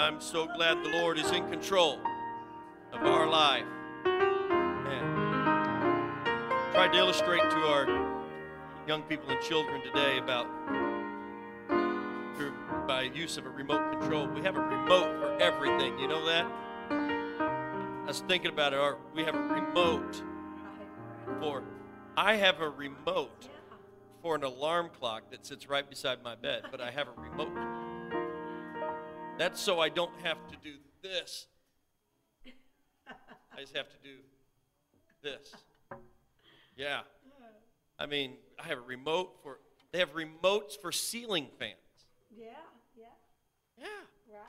I'm so glad the Lord is in control of our life. Man. Tried to illustrate to our young people and children today about through, by use of a remote control. We have a remote for everything. You know that? I was thinking about it. Our, we have a remote for. I have a remote for an alarm clock that sits right beside my bed, but I have a remote. That's so I don't have to do this. I just have to do this. Yeah. I mean, I have a remote for, they have remotes for ceiling fans. Yeah, yeah, Yeah. right.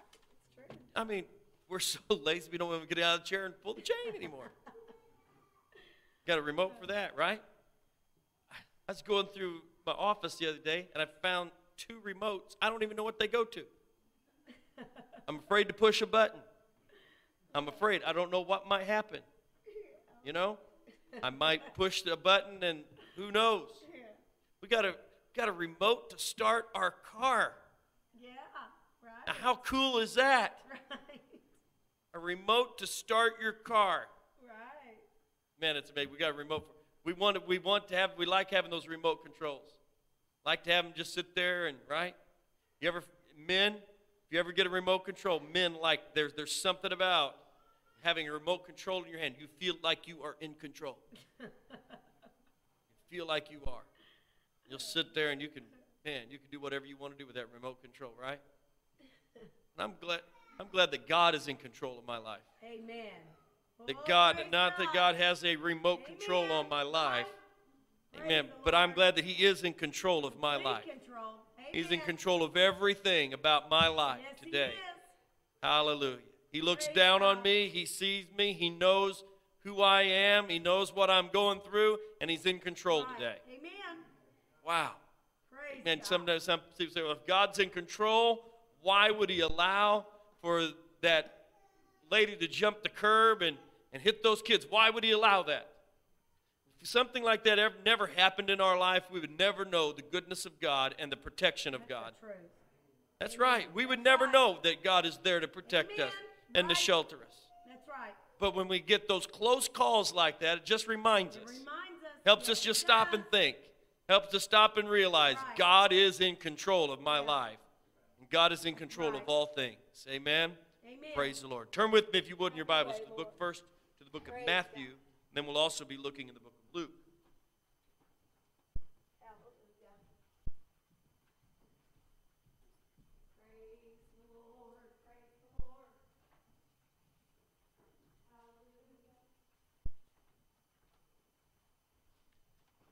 It's true. I mean, we're so lazy we don't even get out of the chair and pull the chain anymore. Got a remote for that, right? I was going through my office the other day and I found two remotes. I don't even know what they go to. I'm afraid to push a button. I'm afraid. I don't know what might happen. You know? I might push the button and who knows? We got a got a remote to start our car. Yeah, Now, right. how cool is that? Right. A remote to start your car. Right. Man, it's amazing. We got a remote. We want to, we want to have we like having those remote controls. Like to have them just sit there and right. You ever men? If you ever get a remote control, men like there's there's something about having a remote control in your hand. You feel like you are in control. you feel like you are. You'll sit there and you can man, you can do whatever you want to do with that remote control, right? And I'm glad I'm glad that God is in control of my life. Amen. That Oh, God, praise not that God has a remote control on my life. Praise Amen. But I'm glad that He is in control of my In life. control. He's in control of everything about my life Yes, today. Hallelujah. He looks Praise down on me. He sees me. He knows who I am. He knows what I'm going through, and He's in control Right. today. Amen. Wow. Praise And God. sometimes some people say, well, if God's in control, why would He allow for that lady to jump the curb and, and hit those kids? Why would He allow that? Something like that ever, never happened in our life, we would never know the goodness of God and the protection of That's God. That's right. We would never know that God is there to protect us Amen. and to shelter us. That's right. But when we get those close calls like that, it just reminds It us. reminds us. Helps us just stop and think. Helps us stop and realize Right. God is in control of my Yes. life. And God is in control of all things. Amen. Amen. Praise the Lord. Turn with me, if you would, in your Bibles to the book first, to the book of Praise Matthew. God. Then we'll also be looking in the book Luke.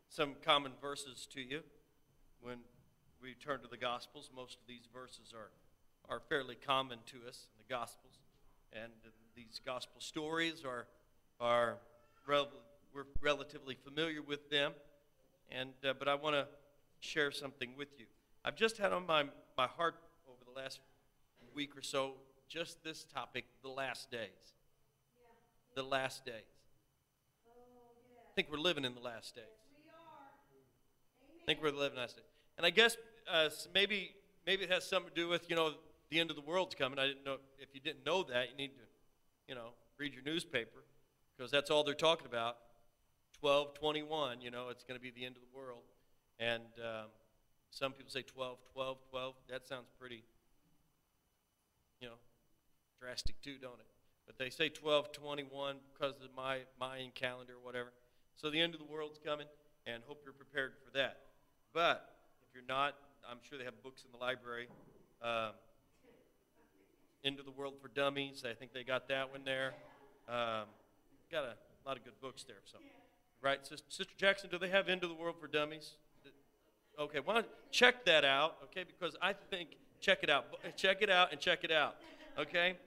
Some common verses to you when we turn to the Gospels. Most of these verses are, are fairly common to us in the Gospels. And these Gospel stories are, are we're relatively familiar with them. And, uh, but I want to share something with you. I've just had on my, my heart over the last week or so just this topic, the last days. The last days. I think we're living in the last days. I think we're living in the last days. And I guess uh, maybe maybe it has something to do with you know the end of the world's coming. I didn't know if you didn't know that you need to you know read your newspaper because that's all they're talking about. 12, 21, you know, it's going to be the end of the world. And um, some people say 12, 12, 12. That sounds pretty, you know, drastic too, don't it? But they say 12, 21 because of my Mayan calendar or whatever. So the end of the world's coming, and hope you're prepared for that. But if you're not, I'm sure they have books in the library. Um, End of the World for Dummies. I think they got that one there. Um, got a lot of good books there. So, right, Sis- Sister Jackson, do they have of the World for Dummies? Okay, why don't check that out? Okay, because I think check it out, check it out, and check it out. Okay,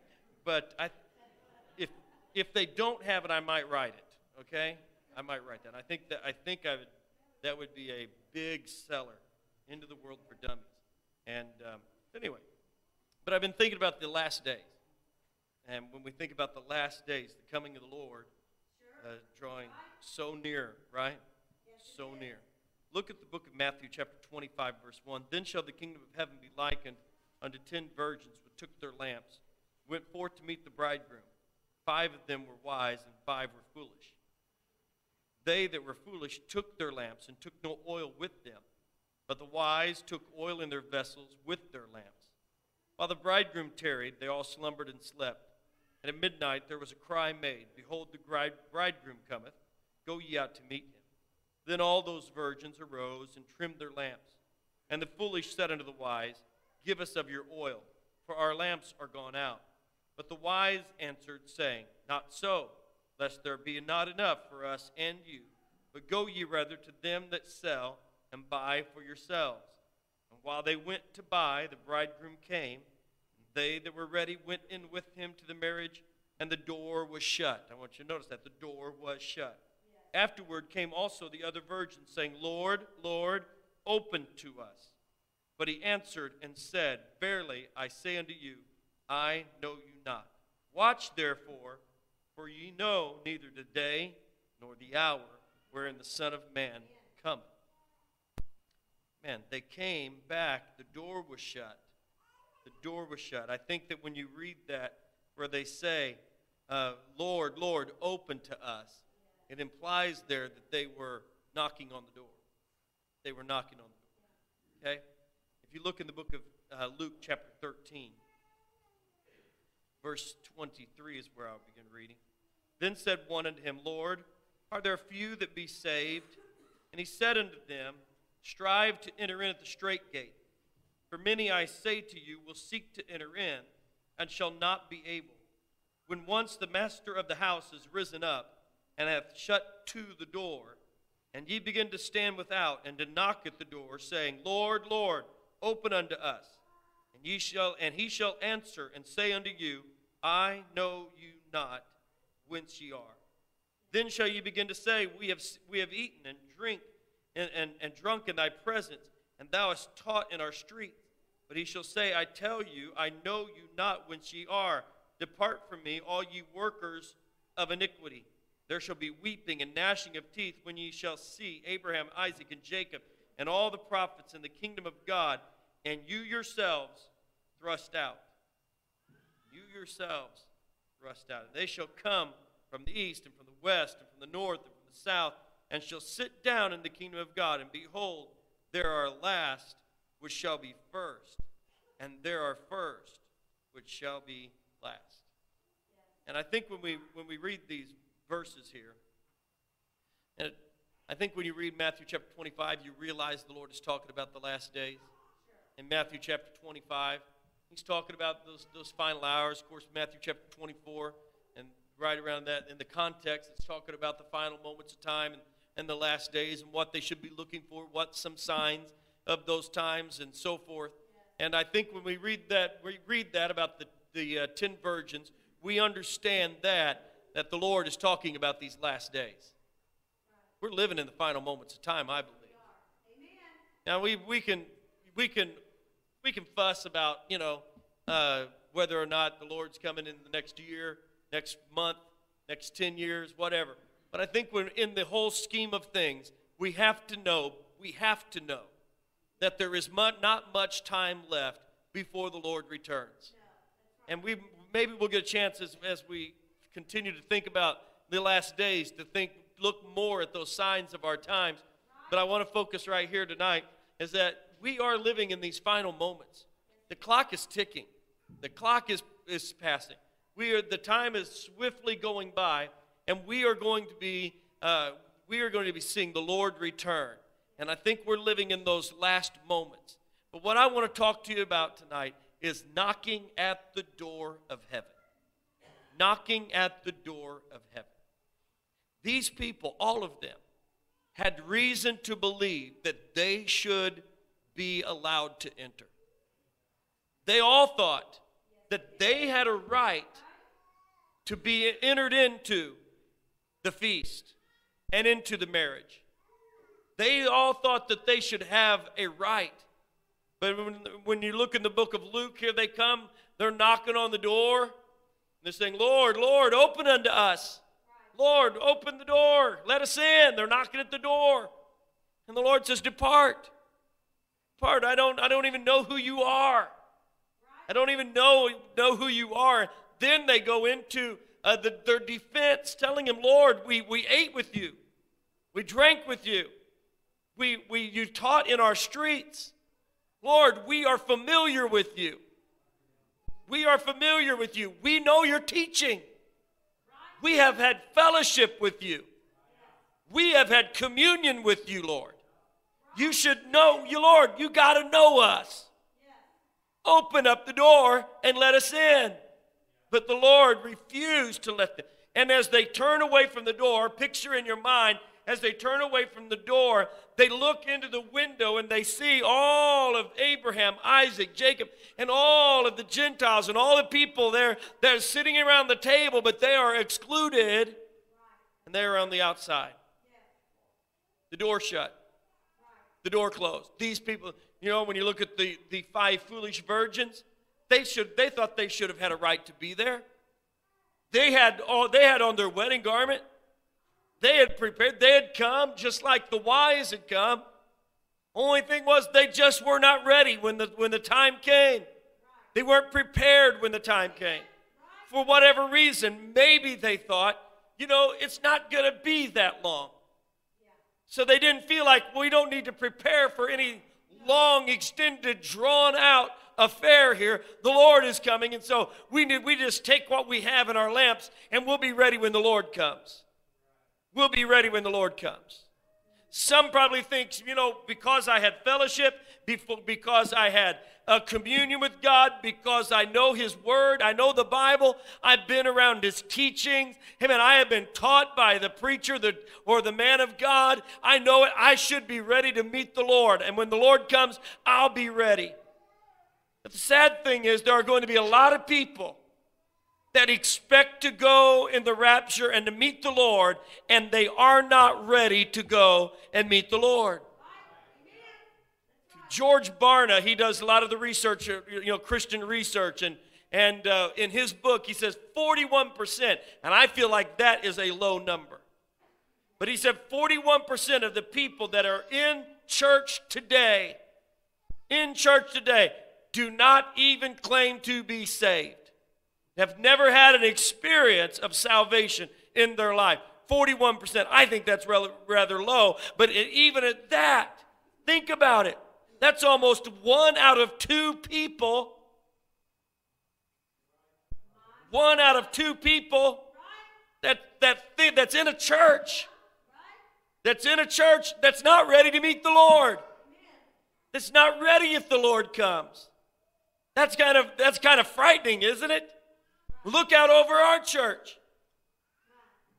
but I, if if they don't have it, I might write it. Okay, I might write that. I think that I think I would, that would be a big seller into the world for dummies. And um, anyway, but I've been thinking about the last days, and when we think about the last days, the coming of the Lord, uh, drawing so near, right? So near. Look at the book of Matthew, chapter 25, verse 1. Then shall the kingdom of heaven be likened unto ten virgins which took their lamps went forth to meet the bridegroom. Five of them were wise, and five were foolish. They that were foolish took their lamps and took no oil with them, but the wise took oil in their vessels with their lamps. While the bridegroom tarried, they all slumbered and slept. And at midnight there was a cry made Behold, the bridegroom cometh. Go ye out to meet him. Then all those virgins arose and trimmed their lamps. And the foolish said unto the wise, Give us of your oil, for our lamps are gone out. But the wise answered, saying, Not so, lest there be not enough for us and you. But go ye rather to them that sell, and buy for yourselves. And while they went to buy, the bridegroom came. They that were ready went in with him to the marriage, and the door was shut. I want you to notice that the door was shut. Afterward came also the other virgins, saying, Lord, Lord, open to us. But he answered and said, Verily I say unto you, I know you not. Watch therefore, for ye know neither the day nor the hour wherein the Son of Man cometh. Man, they came back, the door was shut. The door was shut. I think that when you read that, where they say, uh, Lord, Lord, open to us, it implies there that they were knocking on the door. They were knocking on the door. Okay? If you look in the book of uh, Luke, chapter 13, Verse 23 is where I'll begin reading. Then said one unto him, Lord, are there few that be saved? And he said unto them, Strive to enter in at the strait gate. For many, I say to you, will seek to enter in, and shall not be able. When once the master of the house is risen up, and hath shut to the door, and ye begin to stand without, and to knock at the door, saying, Lord, Lord, open unto us. And ye shall and he shall answer and say unto you, I know you not whence ye are. Then shall ye begin to say, We have, we have eaten and drink and, and, and drunk in thy presence, and thou hast taught in our streets. But he shall say, I tell you, I know you not whence ye are. Depart from me, all ye workers of iniquity. There shall be weeping and gnashing of teeth when ye shall see Abraham, Isaac, and Jacob, and all the prophets in the kingdom of God, and you yourselves thrust out you yourselves thrust out. And they shall come from the east and from the west and from the north and from the south, and shall sit down in the kingdom of God. And behold, there are last which shall be first, and there are first which shall be last. And I think when we when we read these verses here, and I think when you read Matthew chapter 25, you realize the Lord is talking about the last days. In Matthew chapter 25, He's talking about those, those final hours. Of course, Matthew chapter 24, and right around that, in the context, it's talking about the final moments of time and, and the last days and what they should be looking for, what some signs of those times, and so forth. And I think when we read that, we read that about the, the uh, ten virgins, we understand that, that the Lord is talking about these last days. We're living in the final moments of time, I believe. Now we, we can we can we can fuss about, you know, uh, whether or not the Lord's coming in the next year, next month, next 10 years, whatever. But I think when in the whole scheme of things, we have to know, we have to know that there is not much time left before the Lord returns. And we maybe we'll get a chance as, as we continue to think about the last days to think look more at those signs of our times. But I want to focus right here tonight is that we are living in these final moments. The clock is ticking. The clock is, is passing. We are, the time is swiftly going by, and we are going to be uh, we are going to be seeing the Lord return. And I think we're living in those last moments. But what I want to talk to you about tonight is knocking at the door of heaven. Knocking at the door of heaven. These people, all of them, had reason to believe that they should be allowed to enter. They all thought that they had a right to be entered into the feast and into the marriage. They all thought that they should have a right. But when, when you look in the book of Luke, here they come, they're knocking on the door. They're saying, Lord, Lord, open unto us. Lord, open the door. Let us in. They're knocking at the door. And the Lord says, Depart part. I don't, I don't even know who you are. I don't even know, know who you are. Then they go into uh, the, their defense, telling him, Lord, we, we ate with you, we drank with you, we, we, you taught in our streets. Lord, we are familiar with you. We are familiar with you. We know your teaching. We have had fellowship with you. We have had communion with you, Lord. You should know you, Lord. You got to know us. Open up the door and let us in. But the Lord refused to let them. And as they turn away from the door, picture in your mind, as they turn away from the door, they look into the window and they see all of Abraham, Isaac, Jacob, and all of the Gentiles and all the people there that are sitting around the table, but they are excluded and they're on the outside. The door shut, the door closed. These people, you know, when you look at the, the five foolish virgins, they should they thought they should have had a right to be there. They had all they had on their wedding garment. They had prepared, they had come just like the wise had come. Only thing was they just were not ready when the when the time came. They weren't prepared when the time came. For whatever reason, maybe they thought, you know, it's not going to be that long. So they didn't feel like we don't need to prepare for any long, extended, drawn out affair here. The Lord is coming, and so we need, we just take what we have in our lamps, and we'll be ready when the Lord comes. We'll be ready when the Lord comes. Some probably think, you know, because I had fellowship, before because I had a communion with God, because I know His Word, I know the Bible, I've been around His teachings, Him and I have been taught by the preacher the, or the man of God. I know it. I should be ready to meet the Lord. And when the Lord comes, I'll be ready. But the sad thing is, there are going to be a lot of people that expect to go in the rapture and to meet the Lord, and they are not ready to go and meet the Lord. George Barna, he does a lot of the research, you know, Christian research, and and uh, in his book he says 41%, and I feel like that is a low number. But he said 41% of the people that are in church today, in church today, do not even claim to be saved, have never had an experience of salvation in their life. 41%. I think that's rather low, but even at that, think about it. That's almost one out of two people. One out of two people that, that that's in a church. That's in a church that's not ready to meet the Lord. That's not ready if the Lord comes. That's kind of that's kind of frightening, isn't it? Look out over our church.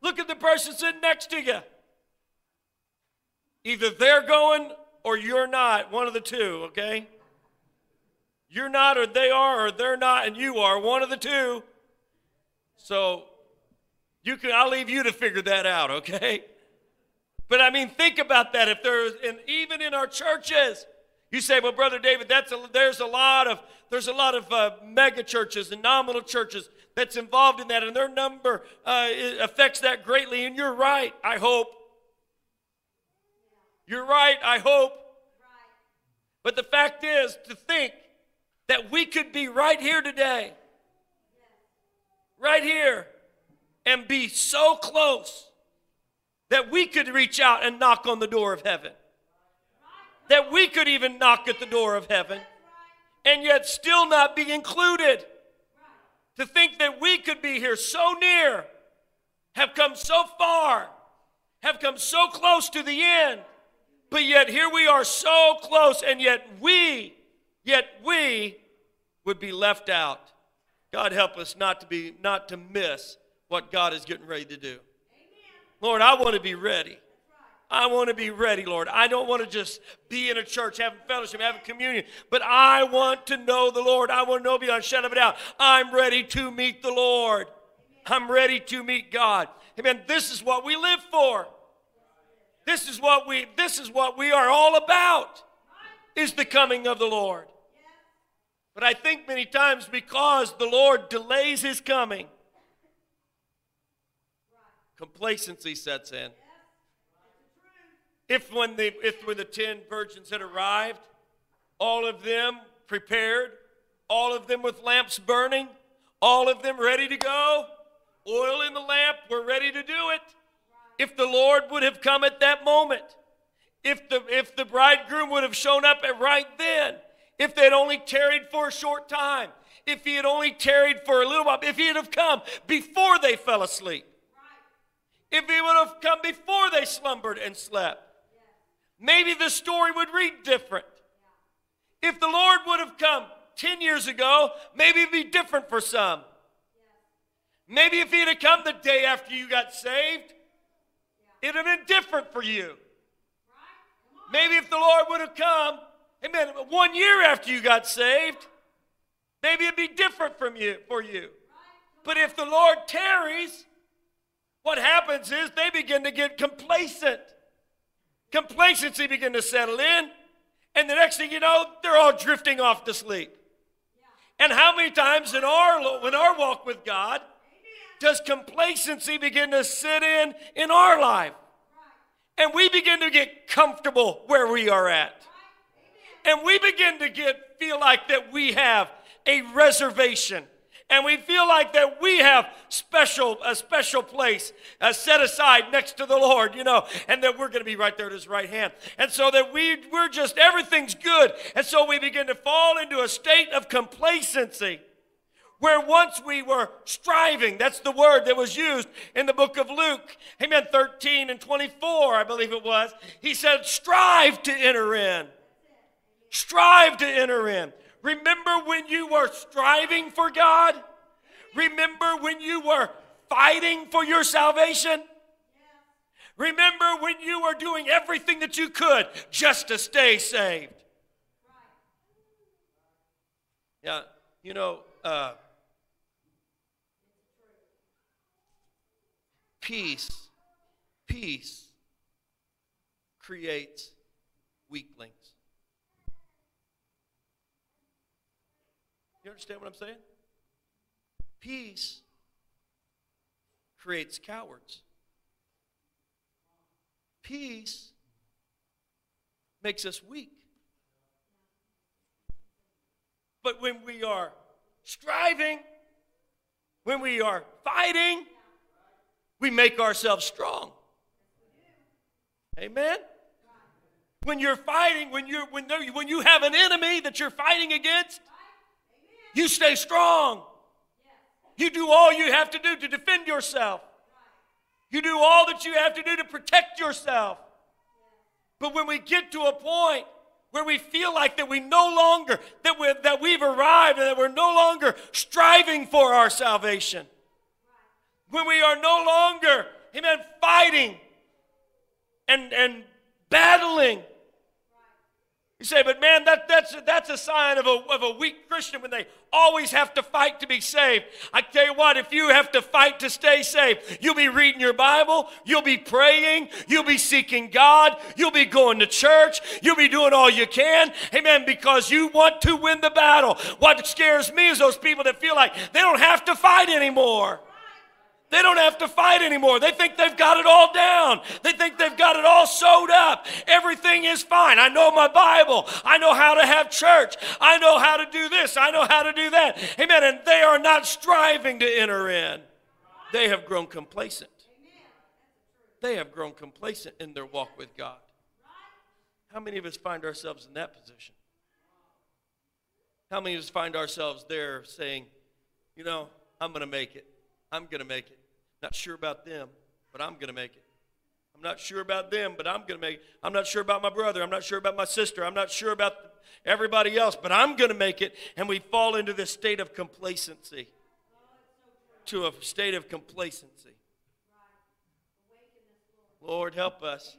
Look at the person sitting next to you. Either they're going or you're not, one of the two, okay? You're not or they are or they're not and you are, one of the two. So you can I'll leave you to figure that out, okay? But I mean think about that if there's and even in our churches you say, well, Brother David, that's a, there's a lot of there's a lot of uh, mega churches and nominal churches that's involved in that, and their number uh, affects that greatly. And you're right, I hope. You're right, I hope. But the fact is, to think that we could be right here today, right here, and be so close that we could reach out and knock on the door of heaven that we could even knock at the door of heaven and yet still not be included. To think that we could be here so near, have come so far, have come so close to the end, but yet here we are so close, and yet we, yet we would be left out. God help us not to be, not to miss what God is getting ready to do. Lord, I want to be ready. I want to be ready, Lord. I don't want to just be in a church, having fellowship, having communion, but I want to know the Lord. I want to know beyond shadow of a doubt. I'm ready to meet the Lord. I'm ready to meet God. Amen. This is what we live for. This is what we this is what we are all about. Is the coming of the Lord. But I think many times because the Lord delays his coming, complacency sets in. If when the if when the ten virgins had arrived, all of them prepared, all of them with lamps burning, all of them ready to go, oil in the lamp, we're ready to do it. If the Lord would have come at that moment, if the, if the bridegroom would have shown up at right then, if they'd only tarried for a short time, if he had only tarried for a little while, if he had have come before they fell asleep, if he would have come before they slumbered and slept, maybe the story would read different. If the Lord would have come 10 years ago, maybe it'd be different for some. Maybe if he'd have come the day after you got saved, it'd have been different for you. Maybe if the Lord would have come, amen, one year after you got saved, maybe it'd be different from you for you. But if the Lord tarries, what happens is they begin to get complacent. Complacency begin to settle in, and the next thing you know, they're all drifting off to sleep. And how many times in our in our walk with God does complacency begin to sit in in our life? And we begin to get comfortable where we are at. And we begin to get feel like that we have a reservation and we feel like that we have special a special place uh, set aside next to the lord you know and that we're going to be right there at his right hand. And so that we we're just everything's good. And so we begin to fall into a state of complacency where once we were striving that's the word that was used in the book of luke amen 13 and 24 i believe it was. He said strive to enter in. Strive to enter in Remember when you were striving for God? Remember when you were fighting for your salvation? Remember when you were doing everything that you could just to stay saved? Yeah, you know, uh, peace, peace creates weaklings. You understand what I'm saying? Peace creates cowards. Peace makes us weak. But when we are striving, when we are fighting, we make ourselves strong. Amen? When you're fighting, when, you're, when, when you have an enemy that you're fighting against, you stay strong. You do all you have to do to defend yourself. You do all that you have to do to protect yourself. But when we get to a point where we feel like that we no longer that we that we've arrived and that we're no longer striving for our salvation. When we are no longer, amen, fighting and, and battling you say, but man, that, that's, that's a sign of a, of a weak Christian when they always have to fight to be saved. I tell you what, if you have to fight to stay saved, you'll be reading your Bible, you'll be praying, you'll be seeking God, you'll be going to church, you'll be doing all you can, amen, because you want to win the battle. What scares me is those people that feel like they don't have to fight anymore. They don't have to fight anymore. They think they've got it all down. They think they've got it all sewed up. Everything is fine. I know my Bible. I know how to have church. I know how to do this. I know how to do that. Amen. And they are not striving to enter in. They have grown complacent. They have grown complacent in their walk with God. How many of us find ourselves in that position? How many of us find ourselves there saying, you know, I'm going to make it. I'm going to make it. Not sure about them, but I'm going to make it. I'm not sure about them, but I'm going to make it. I'm not sure about my brother. I'm not sure about my sister. I'm not sure about everybody else, but I'm going to make it. And we fall into this state of complacency. To a state of complacency. Lord, help us.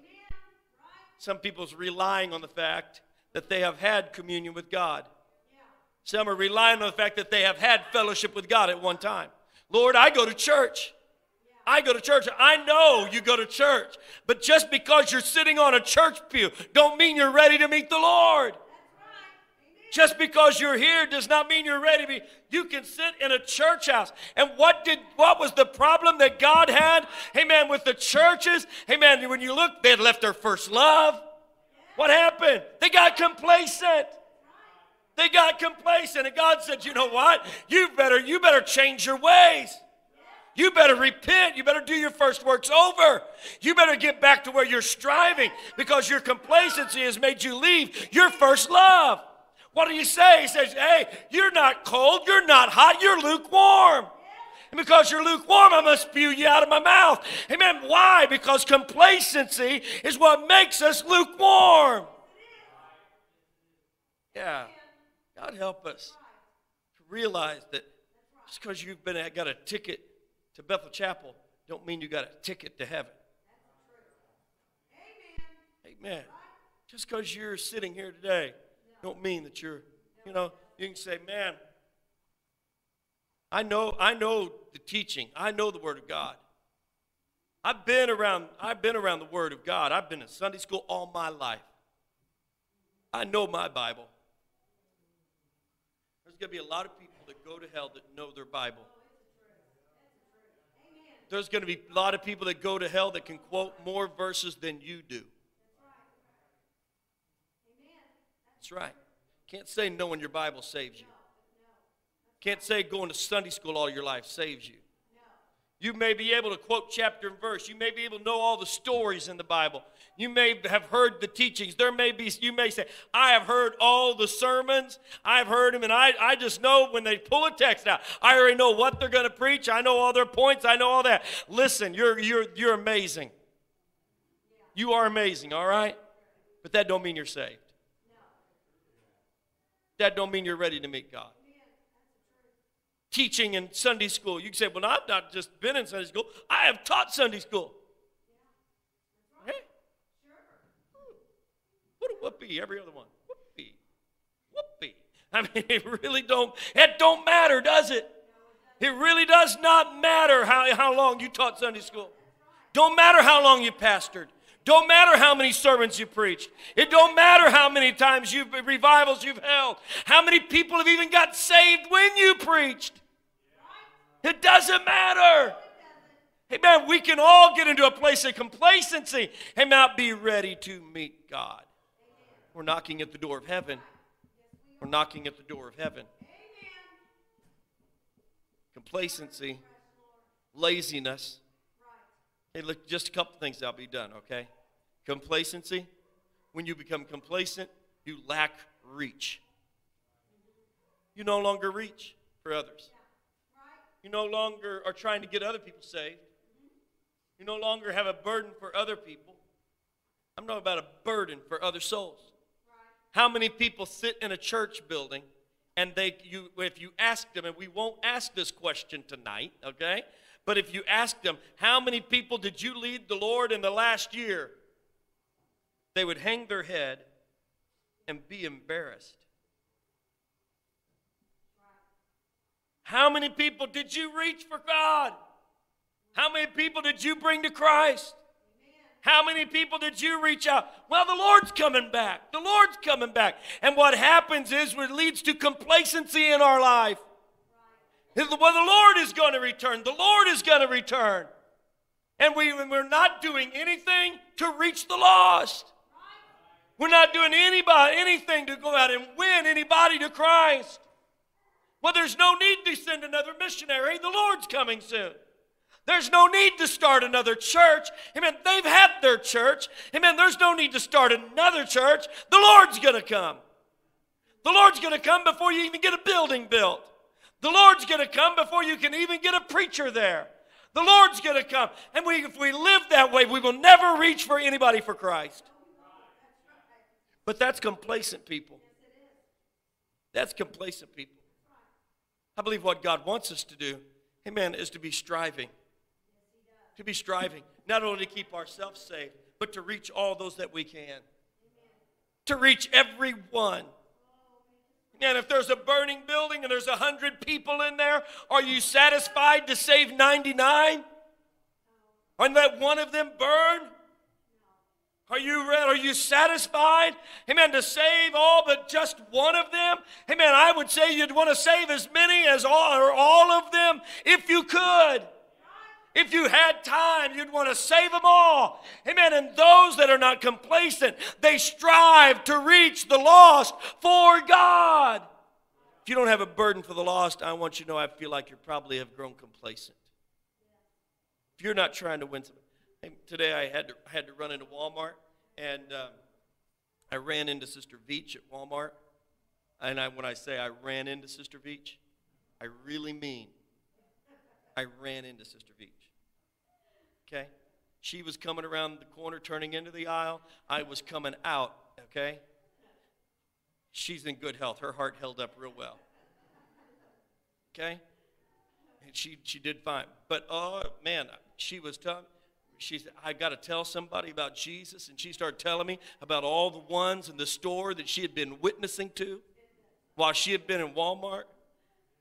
Some people's relying on the fact that they have had communion with God. Some are relying on the fact that they have had fellowship with God at one time. Lord, I go to church. I go to church. I know you go to church. But just because you're sitting on a church pew don't mean you're ready to meet the Lord. Just because you're here does not mean you're ready to be. You can sit in a church house. And what did what was the problem that God had? Hey man, with the churches, hey man, when you look, they had left their first love. What happened? They got complacent. They got complacent, and God said, "You know what? You better, you better change your ways. You better repent. You better do your first works over. You better get back to where you're striving because your complacency has made you leave your first love." What do you say? He says, "Hey, you're not cold. You're not hot. You're lukewarm." And because you're lukewarm, I must spew you out of my mouth. Amen. Why? Because complacency is what makes us lukewarm. Yeah. God help us to realize that just because you've been got a ticket to Bethel Chapel, don't mean you got a ticket to heaven. Amen. Amen. Just because you're sitting here today, don't mean that you're, you know, you can say, man, I know, I know the teaching. I know the Word of God. I've been around, I've been around the Word of God. I've been in Sunday school all my life. I know my Bible. There's going to be a lot of people that go to hell that know their Bible. There's going to be a lot of people that go to hell that can quote more verses than you do. That's right. Can't say knowing your Bible saves you. Can't say going to Sunday school all your life saves you. You may be able to quote chapter and verse. You may be able to know all the stories in the Bible. You may have heard the teachings. There may be, you may say, I have heard all the sermons. I've heard them, and I, I just know when they pull a text out, I already know what they're going to preach. I know all their points. I know all that. Listen, you're, you're, you're amazing. You are amazing, all right? But that don't mean you're saved. That don't mean you're ready to meet God teaching in Sunday school. You can say, Well, I've not just been in Sunday school, I have taught Sunday school. Hey? What a whoopee, every other one. Whoopee. Whoopee. I mean, it really don't, it don't matter, does it? It really does not matter how, how long you taught Sunday school. Don't matter how long you pastored. Don't matter how many sermons you preached. It don't matter how many times you've revivals you've held. How many people have even got saved when you preached. It doesn't matter. Amen. We can all get into a place of complacency and not be ready to meet God. We're knocking at the door of heaven. We're knocking at the door of heaven. Complacency, laziness. Hey, look, just a couple things I'll be done, okay? Complacency. When you become complacent, you lack reach. You no longer reach for others. You no longer are trying to get other people saved. You no longer have a burden for other people. I'm not about a burden for other souls. How many people sit in a church building and they you if you ask them and we won't ask this question tonight, okay? But if you ask them, how many people did you lead the Lord in the last year? They would hang their head and be embarrassed. How many people did you reach for God? How many people did you bring to Christ? How many people did you reach out? Well, the Lord's coming back. The Lord's coming back. And what happens is it leads to complacency in our life. Well, the Lord is going to return. The Lord is going to return. And we, we're not doing anything to reach the lost. We're not doing anybody anything to go out and win anybody to Christ. Well, there's no need to send another missionary. The Lord's coming soon. There's no need to start another church. Amen. They've had their church. Amen. There's no need to start another church. The Lord's going to come. The Lord's going to come before you even get a building built. The Lord's going to come before you can even get a preacher there. The Lord's going to come. And we, if we live that way, we will never reach for anybody for Christ. But that's complacent people. That's complacent people. I believe what God wants us to do, amen, is to be striving. To be striving, not only to keep ourselves safe, but to reach all those that we can. To reach everyone. And if there's a burning building and there's a hundred people in there, are you satisfied to save 99? And let one of them burn? Are you, are you satisfied? Amen. To save all but just one of them? Amen. I would say you'd want to save as many as all or all of them if you could. If you had time, you'd want to save them all. Amen. And those that are not complacent, they strive to reach the lost for God. If you don't have a burden for the lost, I want you to know I feel like you probably have grown complacent. If you're not trying to win some, hey, today I had to, I had to run into Walmart, and um, I ran into Sister Veach at Walmart. And I, when I say I ran into Sister Veach, I really mean I ran into Sister Veach. Okay? She was coming around the corner, turning into the aisle. I was coming out. Okay? She's in good health. Her heart held up real well. Okay? And she, she did fine. But, oh, man, she was tough. She said, I got to tell somebody about Jesus. And she started telling me about all the ones in the store that she had been witnessing to while she had been in Walmart.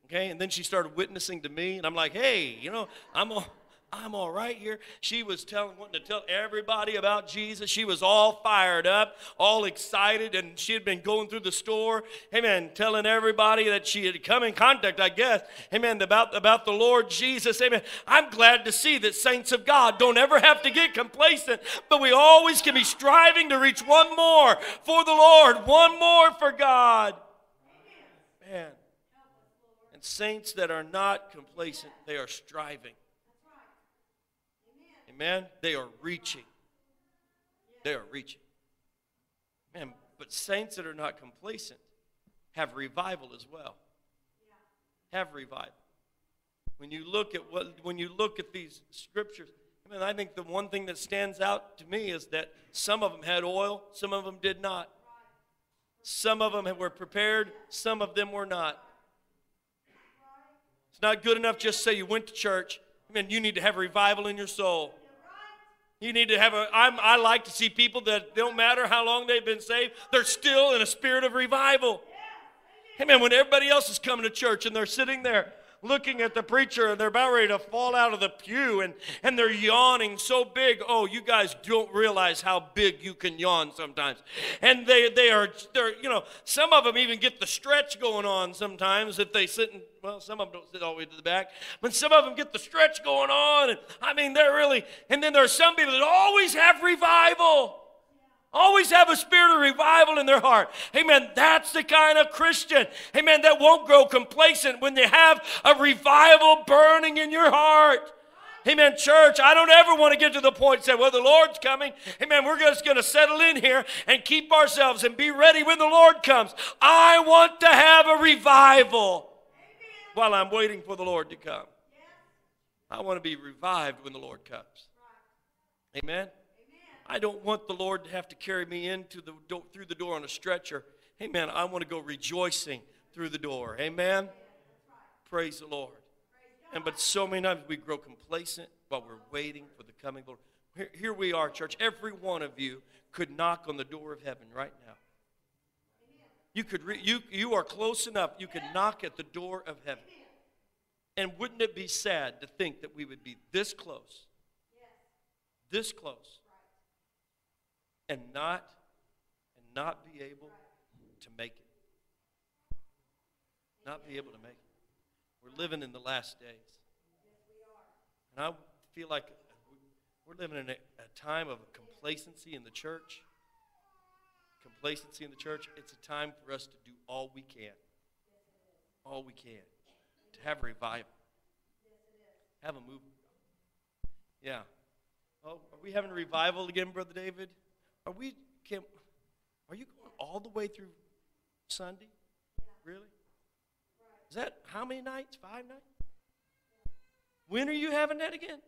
Okay, and then she started witnessing to me, and I'm like, hey, you know, I'm a, I'm all right here. She was telling, wanting to tell everybody about Jesus. She was all fired up, all excited, and she had been going through the store, amen, telling everybody that she had come in contact, I guess, amen, about, about the Lord Jesus, amen. I'm glad to see that saints of God don't ever have to get complacent, but we always can be striving to reach one more for the Lord, one more for God. Man. And saints that are not complacent, they are striving. Amen. They are reaching. They are reaching. Man, but saints that are not complacent have revival as well. Have revival. When you look at what when you look at these scriptures, I mean, I think the one thing that stands out to me is that some of them had oil, some of them did not. Some of them were prepared, some of them were not. It's not good enough just say you went to church. I mean, you need to have revival in your soul. You need to have a. I'm, I like to see people that don't matter how long they've been saved, they're still in a spirit of revival. Man, when everybody else is coming to church and they're sitting there looking at the preacher and they're about ready to fall out of the pew and, and they're yawning so big. Oh, you guys don't realize how big you can yawn sometimes. And they, they are, they're, you know, some of them even get the stretch going on sometimes if they sit in, well, some of them don't sit all the way to the back, but some of them get the stretch going on. And I mean, they're really, and then there are some people that always have revival. Always have a spirit of revival in their heart. Amen. That's the kind of Christian, amen, that won't grow complacent when they have a revival burning in your heart. Amen, church. I don't ever want to get to the point and say, well, the Lord's coming. Amen. We're just going to settle in here and keep ourselves and be ready when the Lord comes. I want to have a revival while I'm waiting for the Lord to come. I want to be revived when the Lord comes. Amen. I don't want the Lord to have to carry me into the do- through the door on a stretcher. Amen. I want to go rejoicing through the door. Amen. Praise the Lord. And but so many times we grow complacent while we're waiting for the coming Lord. Here, here we are, church. Every one of you could knock on the door of heaven right now. You could re- you you are close enough. You could knock at the door of heaven. And wouldn't it be sad to think that we would be this close? This close and not and not be able to make it. Not be able to make it. We're living in the last days. And I feel like we're living in a, a time of complacency in the church. Complacency in the church. It's a time for us to do all we can. All we can. To have revival. Have a movement. Yeah. Oh, are we having revival again, Brother David? Are we can are you going all the way through Sunday? Really? Is that how many nights? Five nights? When are you having that again?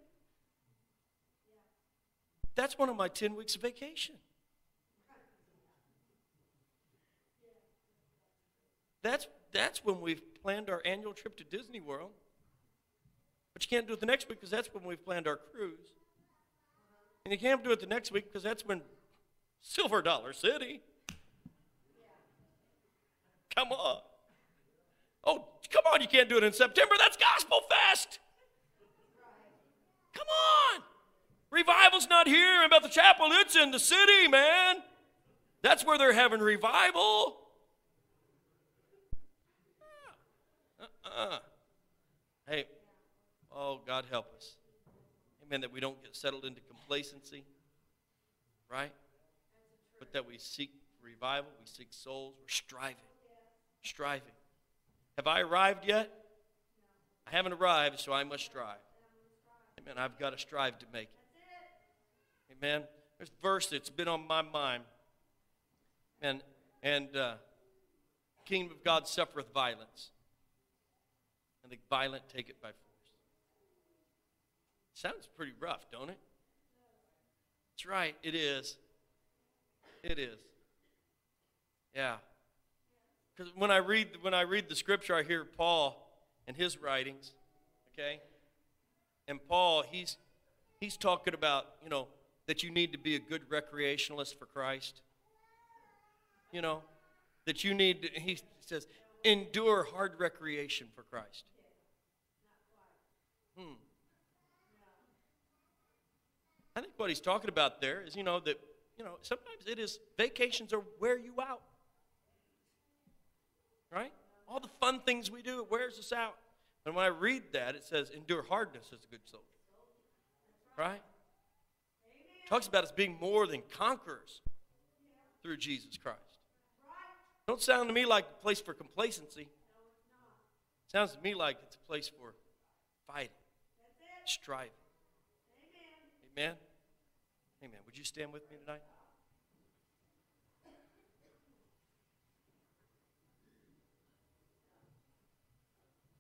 That's one of my 10 weeks of vacation. That's, that's when we've planned our annual trip to Disney World. But you can't do it the next week because that's when we've planned our cruise. Uh-huh. And you can't do it the next week because that's when Silver Dollar City. Come on. Oh, come on, you can't do it in September. That's Gospel Fest. Come on. Revival's not here in Bethel Chapel, it's in the city, man. That's where they're having revival. Uh-uh. Hey, oh, God help us. Amen. That we don't get settled into complacency, right? But that we seek revival, we seek souls, we're striving. Striving. Have I arrived yet? I haven't arrived, so I must strive. Amen. I've got to strive to make it. Amen. There's a verse that's been on my mind. And and uh, kingdom of God suffereth violence, and the violent take it by force. Sounds pretty rough, don't it? That's right, it is. It is. Yeah. Because when I read when I read the scripture, I hear Paul and his writings, okay? And Paul, he's he's talking about, you know, that you need to be a good recreationalist for Christ. You know, that you need to, he says, endure hard recreation for Christ. Hmm. I think what he's talking about there is, you know, that, you know, sometimes it is vacations are wear you out. Right? All the fun things we do, it wears us out. And when I read that, it says, endure hardness as a good soldier. Right? Talks about us being more than conquerors through Jesus Christ. Don't sound to me like a place for complacency. Sounds to me like it's a place for fighting, striving. Amen. Amen. Hey man, would you stand with me tonight?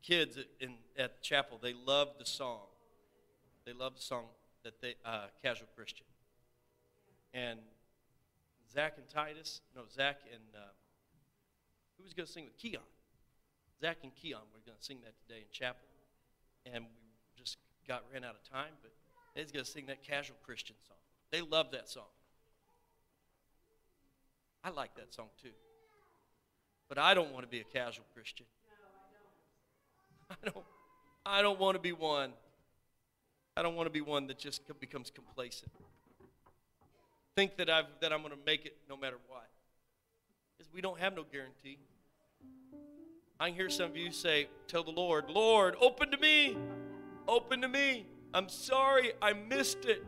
Kids in, at chapel, they love the song. They love the song that they uh, casual Christian. And Zach and Titus, no, Zach and uh, who was going to sing with Keon? Zach and Keon were going to sing that today in chapel. And we just got ran out of time, but they're going to sing that casual Christian song. They love that song. I like that song too. But I don't want to be a casual Christian. No, I don't. I don't, I don't want to be one. I don't want to be one that just becomes complacent. Think that, I've, that I'm going to make it no matter what. Because we don't have no guarantee. I hear some of you say, Tell the Lord, Lord, open to me. Open to me. I'm sorry I missed it.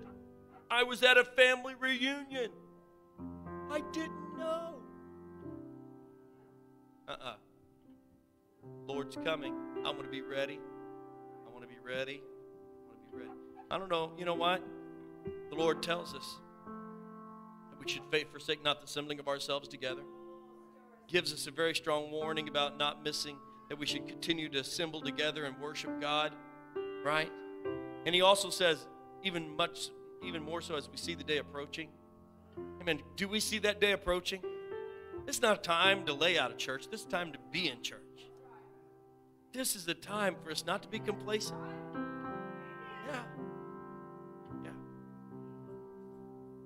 I was at a family reunion. I didn't know. Uh uh-uh. uh Lord's coming. I want to be ready. I want to be ready. I want to be ready. I don't know. You know what? The Lord tells us that we should faith forsake not the assembling of ourselves together. Gives us a very strong warning about not missing that we should continue to assemble together and worship God, right? And he also says, even much even more so as we see the day approaching. Amen. Do we see that day approaching? It's not time to lay out of church. This is time to be in church. This is the time for us not to be complacent. Yeah. Yeah.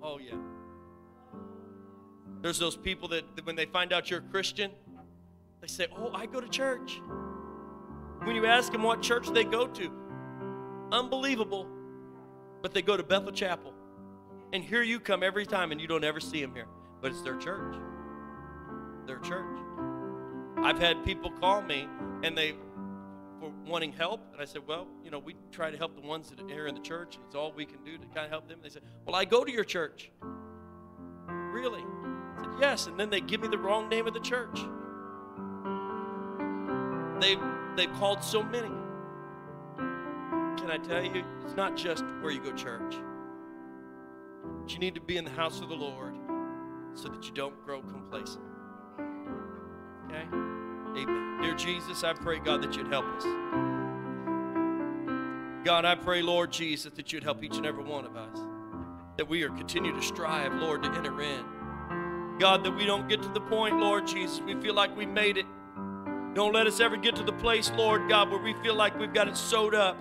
Oh, yeah. There's those people that, that when they find out you're a Christian, they say, Oh, I go to church. When you ask them what church they go to, unbelievable but they go to Bethel Chapel. And here you come every time and you don't ever see them here. But it's their church. Their church. I've had people call me and they for wanting help. And I said, Well, you know, we try to help the ones that are here in the church. and It's all we can do to kind of help them. And They said, Well, I go to your church. Really? I said, Yes. And then they give me the wrong name of the church. They they've called so many can I tell you, it's not just where you go church. But you need to be in the house of the Lord so that you don't grow complacent. Okay? Amen. Dear Jesus, I pray, God, that you'd help us. God, I pray, Lord Jesus, that you'd help each and every one of us. That we are continue to strive, Lord, to enter in. God, that we don't get to the point, Lord Jesus, we feel like we made it. Don't let us ever get to the place, Lord God, where we feel like we've got it sewed up.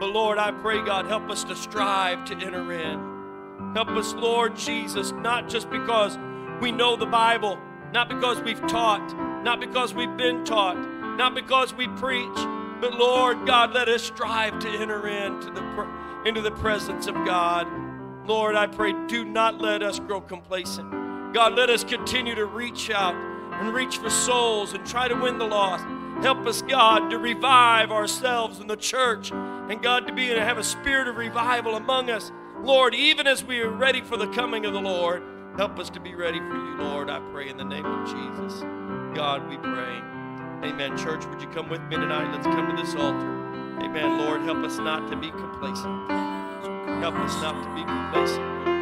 But Lord, I pray, God, help us to strive to enter in. Help us, Lord Jesus, not just because we know the Bible, not because we've taught, not because we've been taught, not because we preach, but Lord God, let us strive to enter into the, into the presence of God. Lord, I pray, do not let us grow complacent. God, let us continue to reach out and reach for souls and try to win the lost. Help us, God, to revive ourselves in the church and God to be and have a spirit of revival among us. Lord, even as we are ready for the coming of the Lord, help us to be ready for you, Lord. I pray in the name of Jesus. God, we pray. Amen. Church, would you come with me tonight? Let's come to this altar. Amen. Lord, help us not to be complacent. Help us not to be complacent.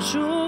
jour.